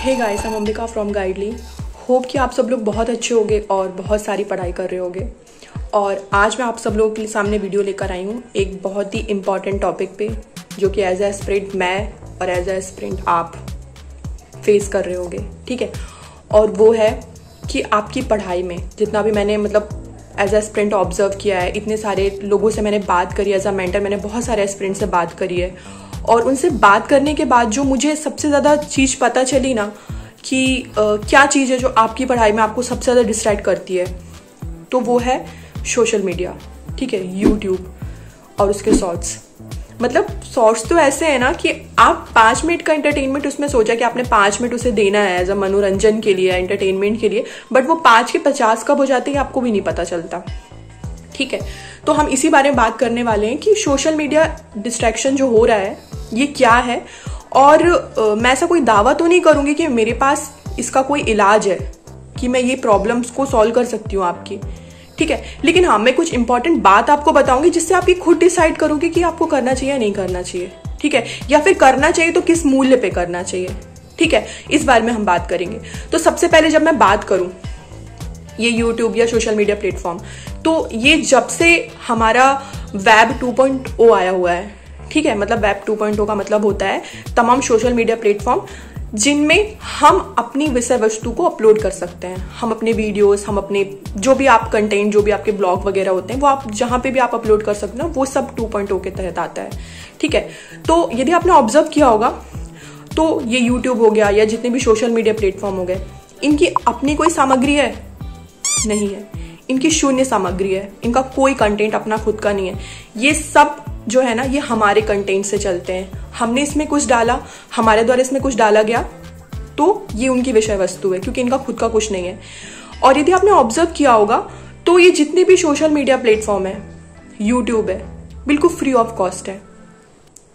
Hey guys हम Ambika from गाइडली hope कि आप सब लोग बहुत अच्छे होंगे और बहुत सारी पढ़ाई कर रहे होंगे। और आज मैं आप सब लोगों के सामने वीडियो लेकर आई हूँ एक बहुत ही इंपॉर्टेंट टॉपिक पे, जो कि एज ए स्प्रिंट मैं और एज ए स्प्रिंट आप फेस कर रहे होंगे, ठीक है? और वो है कि आपकी पढ़ाई में, जितना भी मैंने मतलब एज ए स्प्रिंट ऑब्ज़र्व किया है, इतने सारे लोगों से मैंने बात करी एज अ मेंटर मैंने बहुत सारे स्प्रिंट से बात करी है। और उनसे बात करने के बाद जो मुझे सबसे ज़्यादा चीज़ पता चली ना कि आ, क्या चीज़ है जो आपकी पढ़ाई में आपको सबसे ज़्यादा डिस्ट्रैक्ट करती है तो वो है सोशल मीडिया ठीक है यूट्यूब और उसके शॉर्ट्स मतलब शॉर्ट्स तो ऐसे है ना कि आप पाँच मिनट का एंटरटेनमेंट उसमें सोचा कि आपने पाँच मिनट उसे देना है एज अ मनोरंजन के लिए एंटरटेनमेंट के लिए बट वो पाँच के पचास कब हो जाते हैं आपको भी नहीं पता चलता। ठीक है? तो हम इसी बारे में बात करने वाले हैं कि सोशल मीडिया डिस्ट्रैक्शन जो हो रहा है ये क्या है? और आ, मैं ऐसा कोई दावा तो नहीं करूँगी कि मेरे पास इसका कोई इलाज है कि मैं ये प्रॉब्लम्स को सॉल्व कर सकती हूँ आपकी। ठीक है? लेकिन हाँ मैं कुछ इंपॉर्टेंट बात आपको बताऊँगी जिससे आप ये खुद डिसाइड करोगे कि आपको करना चाहिए या नहीं करना चाहिए। ठीक है? या फिर करना चाहिए तो किस मूल्य पे करना चाहिए? ठीक है? इस बारे में हम बात करेंगे। तो सबसे पहले जब मैं बात करूँ ये यूट्यूब या सोशल मीडिया प्लेटफॉर्म तो ये जब से हमारा वेब 2.0 आया हुआ है, ठीक है? मतलब वेब 2.0 का मतलब होता है तमाम सोशल मीडिया प्लेटफॉर्म जिनमें हम अपनी विषय वस्तु को अपलोड कर सकते हैं। हम अपने वीडियोस हम अपने जो भी आप कंटेंट जो भी आपके ब्लॉग वगैरह होते हैं, वो आप जहाँ पे भी आप अपलोड कर सकते हैं, वो सब 2.0 के तहत आता है, ठीक है? तो यदि आपने ऑब्ज़र्व किया होगा तो ये यूट्यूब हो गया या जितने भी सोशल मीडिया प्लेटफॉर्म हो गए, इनकी अपनी कोई सामग्री है? नहीं है। इनकी शून्य सामग्री है, इनका कोई कंटेंट अपना खुद का नहीं है। ये सब जो है ना, ये हमारे कंटेंट से चलते हैं। हमने इसमें कुछ डाला, हमारे द्वारा इसमें कुछ डाला गया तो ये उनकी विषय वस्तु है, क्योंकि इनका खुद का कुछ नहीं है। और यदि आपने ऑब्ज़र्व किया होगा तो ये जितने भी सोशल मीडिया प्लेटफॉर्म है यूट्यूब है, बिल्कुल फ्री ऑफ़ कॉस्ट है।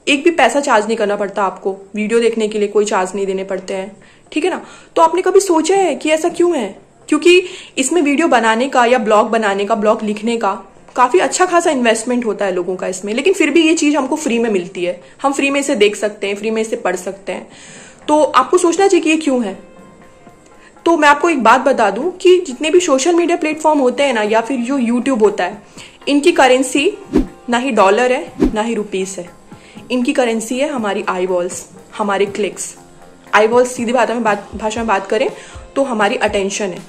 एक भी पैसा चार्ज नहीं करना पड़ता आपको। वीडियो देखने के लिए कोई चार्ज नहीं देने पड़ते हैं। ठीक है ना? तो आपने कभी सोचा है कि ऐसा क्यों है? क्योंकि इसमें वीडियो बनाने का या ब्लॉग बनाने का, ब्लॉग लिखने का काफ़ी अच्छा खासा इन्वेस्टमेंट होता है लोगों का इसमें। लेकिन फिर भी ये चीज़ हमको फ्री में मिलती है। हम फ्री में इसे देख सकते हैं फ्री में इसे पढ़ सकते हैं। तो आपको सोचना चाहिए कि ये क्यों है? तो मैं आपको एक बात बता दूँ कि जितने भी सोशल मीडिया प्लेटफॉर्म होते हैं ना, या फिर जो यूट्यूब होता है, इनकी करेंसी ना ही डॉलर है, ना ही रुपीस है। इनकी करेंसी है हमारी आई हमारे क्लिक्स आई सीधी भाषा में बात भाषा में बात करें तो हमारी अटेंशन है,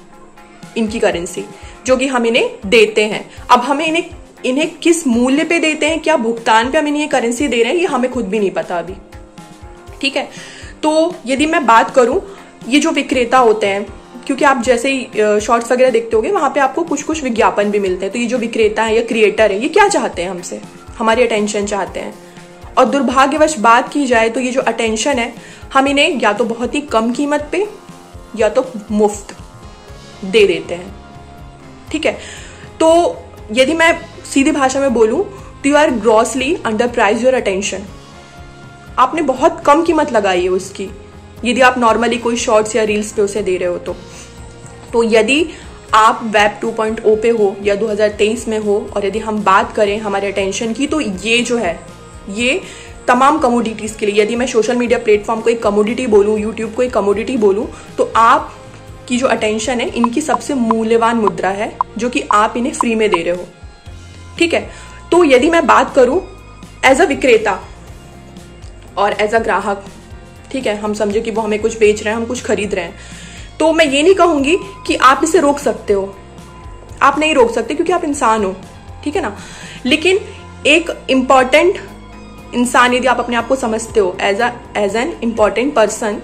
इनकी करेंसी जो कि हम इन्हें देते हैं। अब हमें इन्हें इन्हें किस मूल्य पे देते हैं, क्या भुगतान पे हम इन्हें करेंसी दे रहे हैं, ये हमें खुद भी नहीं पता अभी। ठीक है? तो यदि मैं बात करूँ, ये जो विक्रेता होते हैं, क्योंकि आप जैसे ही शॉर्ट्स वगैरह देखते होगे, वहाँ पे आपको कुछ कुछ विज्ञापन भी मिलते हैं। तो ये जो विक्रेता है या क्रिएटर है, ये क्या चाहते हैं हमसे? हमारी अटेंशन चाहते हैं। और दुर्भाग्यवश बात की जाए तो ये जो अटेंशन है, हम इन्हें या तो बहुत ही कम कीमत पे या तो मुफ़्त दे देते हैं। ठीक है? तो यदि मैं सीधी भाषा में बोलूँ तो you are grossly under prize your attention आपने बहुत कम कीमत लगाई है उसकी, यदि आप नॉर्मली कोई शॉर्ट्स या रील्स पे उसे दे रहे हो तो। तो यदि आप वेब 2.0 पे हो या 2023 में हो, और यदि हम बात करें हमारे अटेंशन की तो ये जो है, ये तमाम कमोडिटीज के लिए। यदि मैं सोशल मीडिया प्लेटफॉर्म को एक कमोडिटी बोलूँ यूट्यूब को एक कमोडिटी बोलूँ तो आप की जो अटेंशन है, इनकी सबसे मूल्यवान मुद्रा है, जो कि आप इन्हें फ्री में दे रहे हो। ठीक है? तो यदि मैं बात करूँ एज अ विक्रेता और एज अ ग्राहक, ठीक है? हम समझे कि वो हमें कुछ बेच रहे हैं, हम कुछ खरीद रहे हैं। तो मैं ये नहीं कहूँगी कि आप इसे रोक सकते हो। आप नहीं रोक सकते क्योंकि आप इंसान हो। ठीक है ना? लेकिन एक इंपॉर्टेंट इंसान, यदि आप अपने आप को समझते हो as as an important person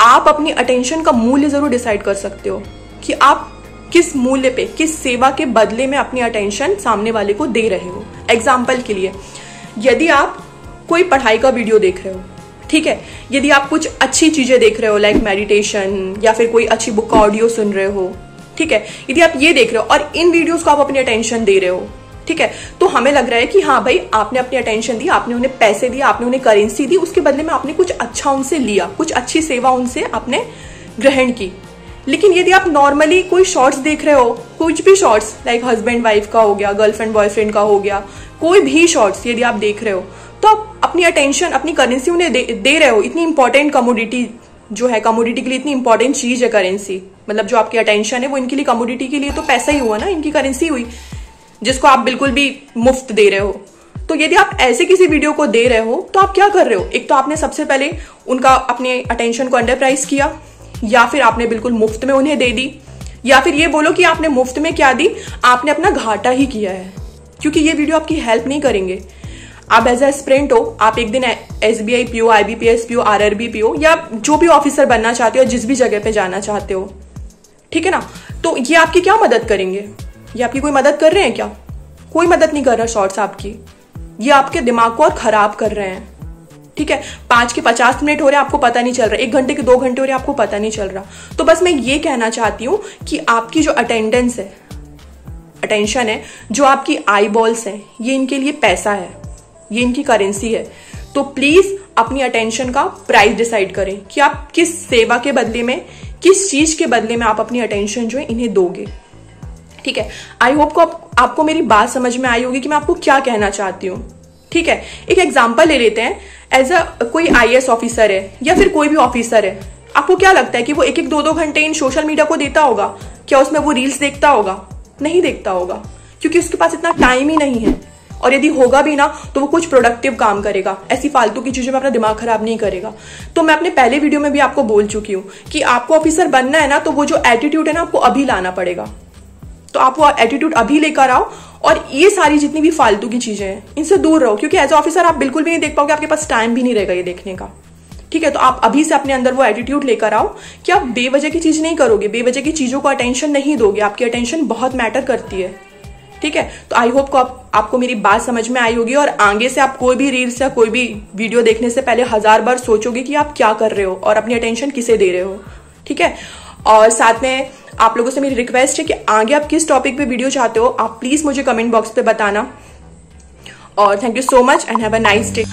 आप अपनी अटेंशन का मूल्य ज़रूर डिसाइड कर सकते हो कि आप किस मूल्य पे, किस सेवा के बदले में अपनी अटेंशन सामने वाले को दे रहे हो। एग्ज़ाम्पल के लिए, यदि आप कोई पढ़ाई का वीडियो देख रहे हो, ठीक है? यदि आप कुछ अच्छी चीज़ें देख रहे हो लाइक मेडिटेशन या फिर कोई अच्छी बुक का ऑडियो सुन रहे हो, ठीक है? यदि आप ये देख रहे हो और इन वीडियोस को आप अपनी अटेंशन दे रहे हो ठीक है? तो हमें लग रहा है कि हाँ भाई आपने अपनी अटेंशन दी आपने उन्हें पैसे दिए आपने उन्हें करेंसी दी उसके बदले में आपने कुछ अच्छा उनसे लिया कुछ अच्छी सेवा उनसे आपने ग्रहण की। लेकिन यदि आप नॉर्मली कोई शॉर्ट्स देख रहे हो कुछ भी शॉर्ट्स लाइक हस्बैंड वाइफ का हो गया गर्लफ्रेंड बॉयफ्रेंड का हो गया कोई भी शॉर्ट्स यदि आप देख रहे हो तो आप अपनी अटेंशन अपनी करेंसी उन्हें दे, दे रहे हो। इतनी इंपॉर्टेंट कमोडिटी जो है कमोडिटी के लिए इतनी इंपॉर्टेंट चीज़ है करेंसी मतलब जो आपकी अटेंशन है वो इनके लिए कमोडिटी के लिए तो पैसा ही हुआ ना इनकी करेंसी हुई। जिसको आप बिल्कुल भी मुफ़्त दे रहे हो। तो यदि आप ऐसे किसी वीडियो को दे रहे हो तो आप क्या कर रहे हो? एक तो आपने सबसे पहले उनका अपने अटेंशन को अंडर प्राइस किया, या फिर आपने बिल्कुल मुफ़्त में उन्हें दे दी, या फिर ये बोलो कि आपने मुफ़्त में क्या दी? आपने अपना घाटा ही किया है, क्योंकि ये वीडियो आपकी हेल्प नहीं करेंगे। आप एज ए स्प्रिंट हो, आप एक दिन S B I P O I B P S P O R R B P O या जो भी ऑफिसर बनना चाहते हो, जिस भी जगह पे जाना चाहते हो। ठीक है ना? तो ये आपकी क्या मदद करेंगे? ये आपकी कोई मदद कर रहे हैं क्या? कोई मदद नहीं कर रहा शॉर्ट्स आपकी। ये आपके दिमाग को और खराब कर रहे हैं। ठीक है? पाँच के पचास मिनट हो रहे हैं, आपको पता नहीं चल रहा। एक घंटे के दो घंटे हो रहे हैं, आपको पता नहीं चल रहा। तो बस मैं ये कहना चाहती हूँ कि आपकी जो अटेंडेंस है अटेंशन है, जो आपकी आई बॉल्स है, ये इनके लिए पैसा है। ये इनकी करेंसी है। तो प्लीज़ अपनी अटेंशन का प्राइस डिसाइड करें कि आप किस सेवा के बदले में, किस चीज़ के बदले में आप अपनी अटेंशन जो है इन्हें दोगे। ठीक है? आई होप को आप, आपको मेरी बात समझ में आई होगी कि मैं आपको क्या कहना चाहती हूँ। ठीक है? एक एग्ज़ाम्पल ले लेते हैं। एज अ कोई आई ऑफिसर है या फिर कोई भी ऑफिसर है आपको क्या लगता है कि वो एक एक दो दो घंटे इन सोशल मीडिया को देता होगा? क्या उसमें वो रील्स देखता होगा? नहीं देखता होगा। क्योंकि उसके पास इतना टाइम ही नहीं है। और यदि होगा भी ना तो वो कुछ प्रोडक्टिव काम करेगा। ऐसी फालतू की चीज़ों में अपना दिमाग खराब नहीं करेगा। तो मैं अपने पहले वीडियो में भी आपको बोल चुकी हूँ कि आपको ऑफिसर बनना है ना तो वो जो एटीट्यूड है ना आपको अभी लाना पड़ेगा। तो आप वो एटीट्यूड अभी लेकर आओ और ये सारी जितनी भी फालतू की चीज़ें हैं इनसे दूर रहो क्योंकि एज ऑफिसर आप बिल्कुल भी नहीं देख पाओगे आपके पास टाइम भी नहीं रहेगा ये देखने का। ठीक है तो आप अभी से अपने अंदर वो एटीट्यूड लेकर आओ कि आप बेवजह की चीज़ नहीं करोगे बेवजह की चीज़ों को अटेंशन नहीं दोगे आपकी अटेंशन बहुत मैटर करती है। ठीक है तो आई होप को आप, आपको मेरी बात समझ में आई होगी और आगे से आप कोई भी रील्स या कोई भी वीडियो देखने से पहले हज़ार बार सोचोगे कि आप क्या कर रहे हो और अपनी अटेंशन किसे दे रहे हो। ठीक है और साथ में आप लोगों से मेरी रिक्वेस्ट है कि आगे आप किस टॉपिक पे वीडियो चाहते हो, आप प्लीज़ मुझे कमेंट बॉक्स पे बताना। और thank you so much and have a nice day